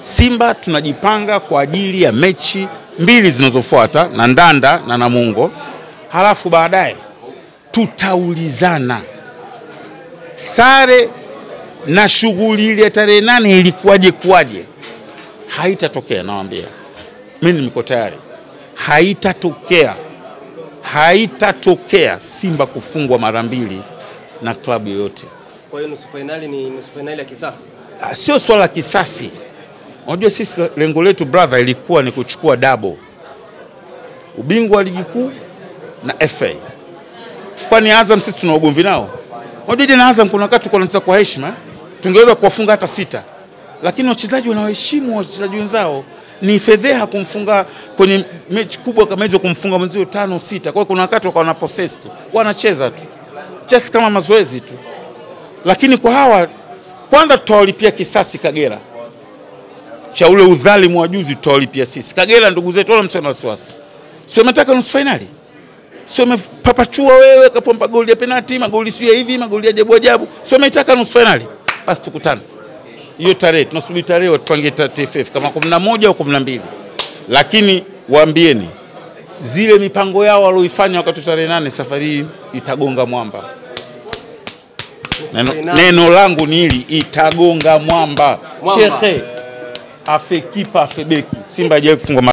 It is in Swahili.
Simba tunajipanga kwa ajili ya mechi mbili zinazofuata na Ndanda na Namungo, halafu baadaye tutaulizana sare na shughuli ile ya tarehe nane ilikuwaje kuwaje. Haitatokea, nawaambia mimi niko tayari, haitatokea, haitatokea Simba kufungwa mara mbili na klabu yoyote. Kwa hiyo nusu fainali ni nusu fainali ya kisasi. Ah, Sio swala la kisasi. Unajua sisi lengo letu brother, ilikuwa ni kuchukua double, ubingwa wa ligi kuu na FA. Kwani Azam sisi tuna ugomvi nao? Unajua na Azam kuna wakati tulikuwa kwa heshima, tungeweza kuwafunga hata sita, lakini wachezaji wanawaheshimu wachezaji wenzao. Ni fedheha kumfunga kwenye mechi kubwa kama hizo, kumfunga mwenzio tano sita. Kwa hiyo kuna wakati wakawa na possessed, wanacheza tu just kama mazoezi tu, lakini kwa hawa kwanza tutawalipia kisasi Kagera cha ule udhalimu wa juzi, tutawalipia sisi Kagera. Ndugu zetu, wala msio na wasiwasi, sio umetaka nusu fainali, sio umepapachua wewe, kapompa goli ya penalti, magoli sio ya hivi, magoli ya ajabu ajabu, sio umetaka nusu fainali. Basi tukutane hiyo tarehe, tunasubiri tarehe watupangie TFF kama 11 au 12, lakini waambieni zile mipango yao walioifanya wakati wa tarehe nane, safari hii itagonga mwamba. Neno, neno langu ni hili, itagonga mwamba. Mwamba. Shekhe afe kipa afe beki, Simba haijawahi kufungwa